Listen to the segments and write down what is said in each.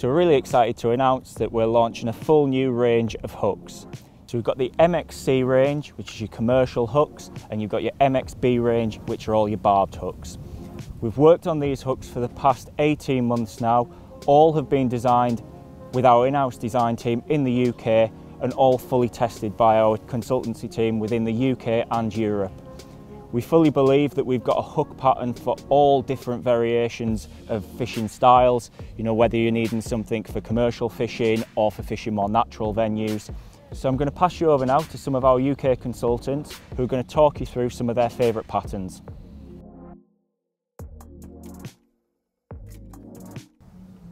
So we're really excited to announce that we're launching a full new range of hooks. So we've got the MXC range, which is your commercial hooks, and you've got your MXB range, which are all your barbed hooks. We've worked on these hooks for the past 18 months now. All have been designed with our in-house design team in the UK and all fully tested by our consultancy team within the UK and Europe. We fully believe that we've got a hook pattern for all different variations of fishing styles, you know, whether you're needing something for commercial fishing or for fishing more natural venues. So I'm going to pass you over now to some of our UK consultants who are going to talk you through some of their favourite patterns.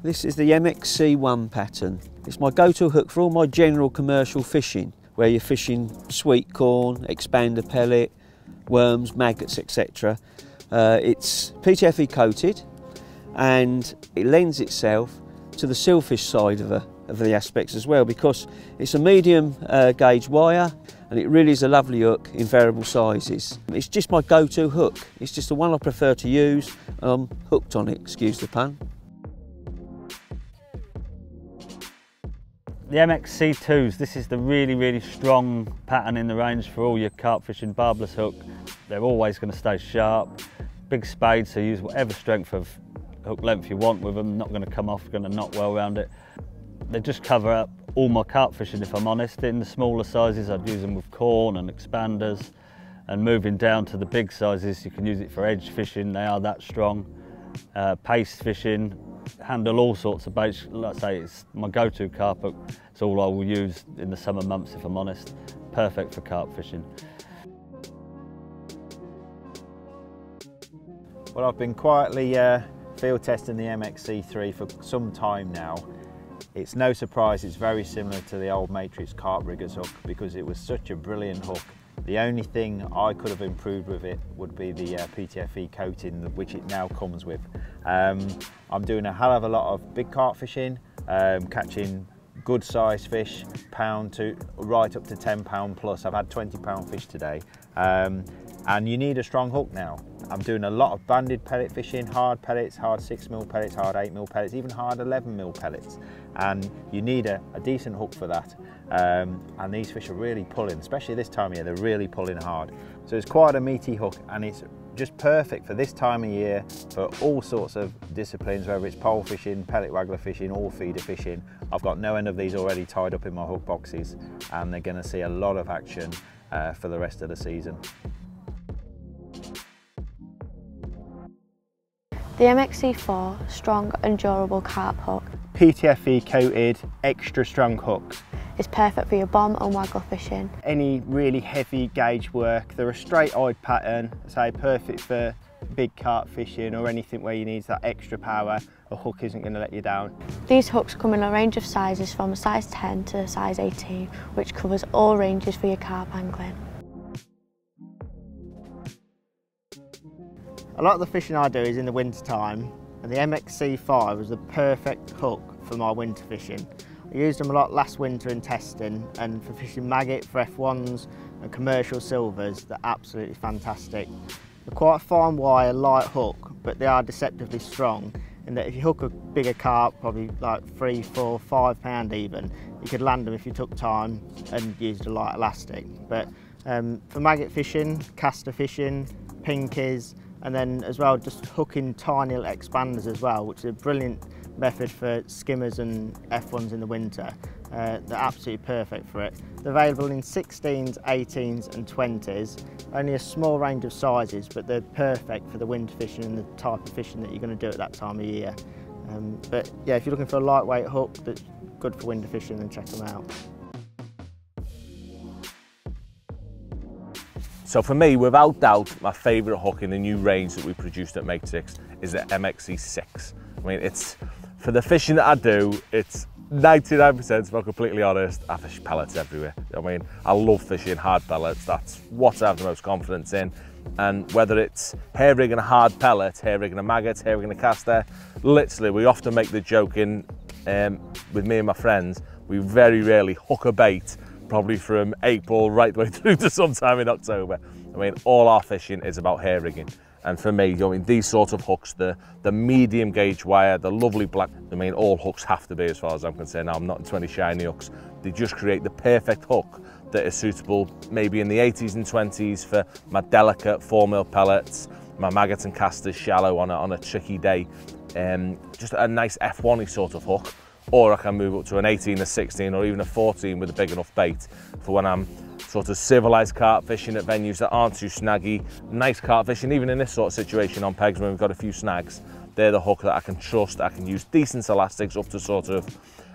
This is the MXC1 pattern. It's my go-to hook for all my general commercial fishing, where you're fishing sweet corn, expander pellet, worms, maggots, etc. Uh, it's PTFE coated and it lends itself to the silverfish side of, a, of the aspects as well because it's a medium uh, gauge wire and it really is a lovely hook in variable sizes. It's just my go-to hook. It's just the one I prefer to use I'm hooked on it, excuse the pun. The MXC2s, this is the really, really strong pattern in the range for all your carp fishing barbless hook. They're always going to stay sharp. Big spade, so use whatever strength of hook length you want with them, not going to come off, going to knot well around it. They just cover up all my carp fishing if I'm honest. In the smaller sizes I'd use them with corn and expanders and moving down to the big sizes you can use it for edge fishing, they are that strong. Uh, paste fishing, handle all sorts of baits. I say, it's my go-to carp. It's all I will use in the summer months, if I'm honest. Perfect for carp fishing. Well, I've been quietly uh, field testing the MXC3 for some time now. It's no surprise it's very similar to the old Matrix carp riggers hook because it was such a brilliant hook the only thing I could have improved with it would be the uh, PTFE coating, which it now comes with. Um, I'm doing a hell of a lot of big carp fishing, um, catching good size fish, pound to right up to 10 pound plus. I've had 20 pound fish today. Um, and you need a strong hook now. I'm doing a lot of banded pellet fishing, hard pellets, hard 6 mil pellets, hard 8 mil pellets, even hard 11 mil pellets. And you need a, a decent hook for that. Um, and these fish are really pulling, especially this time of year, they're really pulling hard. So it's quite a meaty hook and it's just perfect for this time of year for all sorts of disciplines, whether it's pole fishing, pellet waggler fishing, or feeder fishing. I've got no end of these already tied up in my hook boxes and they're gonna see a lot of action uh, for the rest of the season. The MXC4 strong and durable carp hook. PTFE coated extra strong hook. It's perfect for your bomb and waggler fishing. Any really heavy gauge work, they're a straight eyed pattern, say perfect for big carp fishing or anything where you need that extra power, a hook isn't going to let you down. These hooks come in a range of sizes from a size 10 to a size 18, which covers all ranges for your carp angling. A lot of the fishing I do is in the winter time and the MXC5 was the perfect hook for my winter fishing. I used them a lot last winter in testing and for fishing maggot, for F1s and commercial silvers, they're absolutely fantastic. They're quite a fine wire, light hook, but they are deceptively strong in that if you hook a bigger carp, probably like three, four, five pound even, you could land them if you took time and used a light elastic. But um, for maggot fishing, caster fishing, pinkies, and then as well just hooking tiny little expanders as well which is a brilliant method for skimmers and F1s in the winter. Uh, they're absolutely perfect for it. They're available in 16s, 18s and 20s. Only a small range of sizes but they're perfect for the winter fishing and the type of fishing that you're going to do at that time of year. Um, but yeah, if you're looking for a lightweight hook that's good for winter fishing then check them out. So for me, without doubt, my favourite hook in the new range that we produced at Matrix is the MXC6. I mean, it's for the fishing that I do, it's 99%, if I'm completely honest, I fish pellets everywhere. I mean, I love fishing hard pellets. That's what I have the most confidence in. And whether it's hair rigging a hard pellet, hair rigging a maggot, hair rigging a caster, literally, we often make the joke in um, with me and my friends, we very rarely hook a bait probably from April right the way through to sometime in October. I mean, all our fishing is about hair rigging. And for me, I mean, these sort of hooks, the, the medium gauge wire, the lovely black, I mean, all hooks have to be as far as I'm concerned. Now, I'm not into any shiny hooks. They just create the perfect hook that is suitable maybe in the 80s and 20s for my delicate 4 mil pellets, my maggots and casters shallow on a, on a tricky day. Um, just a nice F1 sort of hook. Or I can move up to an 18, a 16 or even a 14 with a big enough bait for when I'm sort of civilized carp fishing at venues that aren't too snaggy. Nice carp fishing, even in this sort of situation on pegs when we've got a few snags. They're the hook that I can trust. I can use decent elastics up to sort of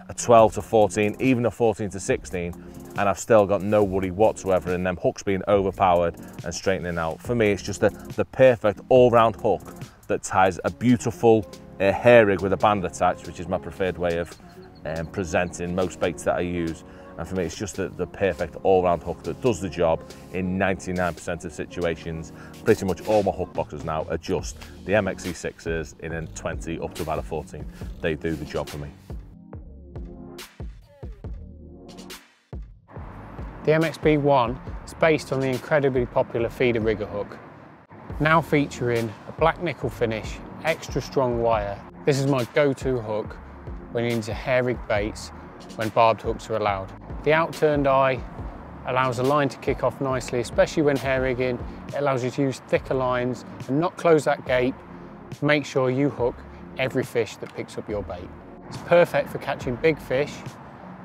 a 12 to 14, even a 14 to 16, and I've still got no worry whatsoever in them hooks being overpowered and straightening out. For me, it's just the, the perfect all-round hook that ties a beautiful uh, hair rig with a band attached, which is my preferred way of um, presenting most baits that I use. And for me, it's just the, the perfect all-round hook that does the job in 99% of situations. Pretty much all my hook boxes now are just the MXC6s in a 20 up to about a 14. They do the job for me. The MXB1 is based on the incredibly popular feeder rigger hook, now featuring a black nickel finish, extra strong wire. This is my go-to hook when into hair rig baits when barbed hooks are allowed. The outturned eye allows the line to kick off nicely, especially when hair rigging. It allows you to use thicker lines and not close that gape make sure you hook every fish that picks up your bait. It's perfect for catching big fish,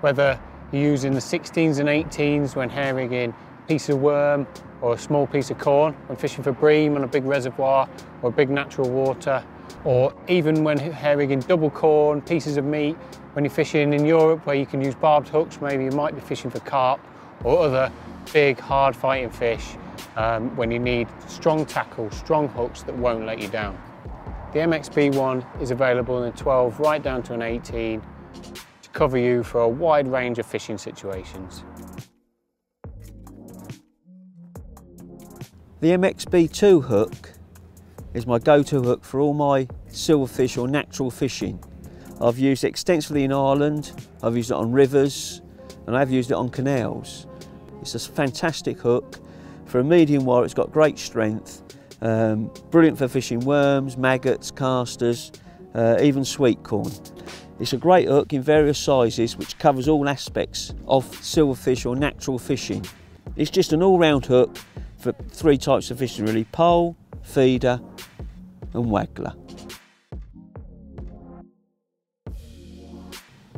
whether you're using the 16s and 18s when hair rigging piece of worm or a small piece of corn when fishing for bream on a big reservoir or big natural water or even when hair rigging double corn, pieces of meat, when you're fishing in Europe where you can use barbed hooks, maybe you might be fishing for carp or other big hard fighting fish um, when you need strong tackle, strong hooks that won't let you down. The MXB one is available in a 12 right down to an 18 to cover you for a wide range of fishing situations. The MXB2 hook is my go-to hook for all my silverfish or natural fishing. I've used it extensively in Ireland, I've used it on rivers, and I've used it on canals. It's a fantastic hook. For a medium wire, it's got great strength, um, brilliant for fishing worms, maggots, casters, uh, even sweet corn. It's a great hook in various sizes which covers all aspects of silverfish or natural fishing. It's just an all-round hook for three types of fishing really, pole, feeder and waggler.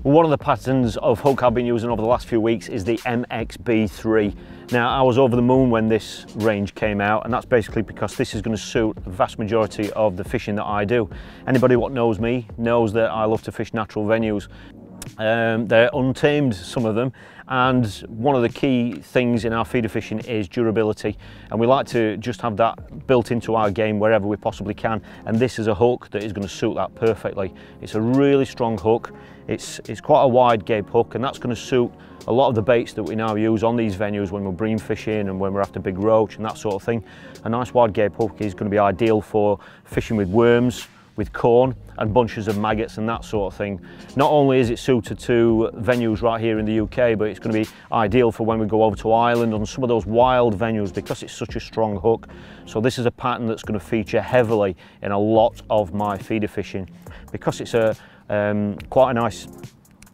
One of the patterns of hook I've been using over the last few weeks is the MXB3. Now I was over the moon when this range came out and that's basically because this is going to suit the vast majority of the fishing that I do. Anybody what knows me knows that I love to fish natural venues. Um, they're untamed, some of them, and one of the key things in our feeder fishing is durability, and we like to just have that built into our game wherever we possibly can, and this is a hook that is going to suit that perfectly. It's a really strong hook, it's, it's quite a wide gape hook, and that's going to suit a lot of the baits that we now use on these venues when we're bream fishing and when we're after big roach and that sort of thing. A nice wide gape hook is going to be ideal for fishing with worms, with corn and bunches of maggots and that sort of thing. Not only is it suited to venues right here in the UK, but it's going to be ideal for when we go over to Ireland on some of those wild venues because it's such a strong hook. So this is a pattern that's going to feature heavily in a lot of my feeder fishing. Because it's a um, quite a nice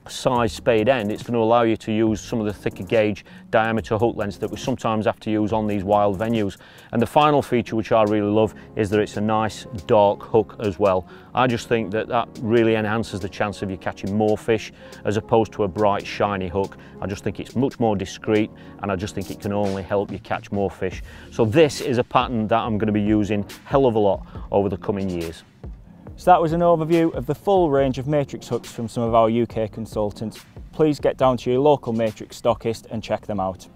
size spade end, it's going to allow you to use some of the thicker gauge diameter hook lengths that we sometimes have to use on these wild venues. And the final feature which I really love is that it's a nice dark hook as well. I just think that that really enhances the chance of you catching more fish as opposed to a bright shiny hook. I just think it's much more discreet and I just think it can only help you catch more fish. So this is a pattern that I'm going to be using hell of a lot over the coming years. So that was an overview of the full range of matrix hooks from some of our UK consultants. Please get down to your local matrix stockist and check them out.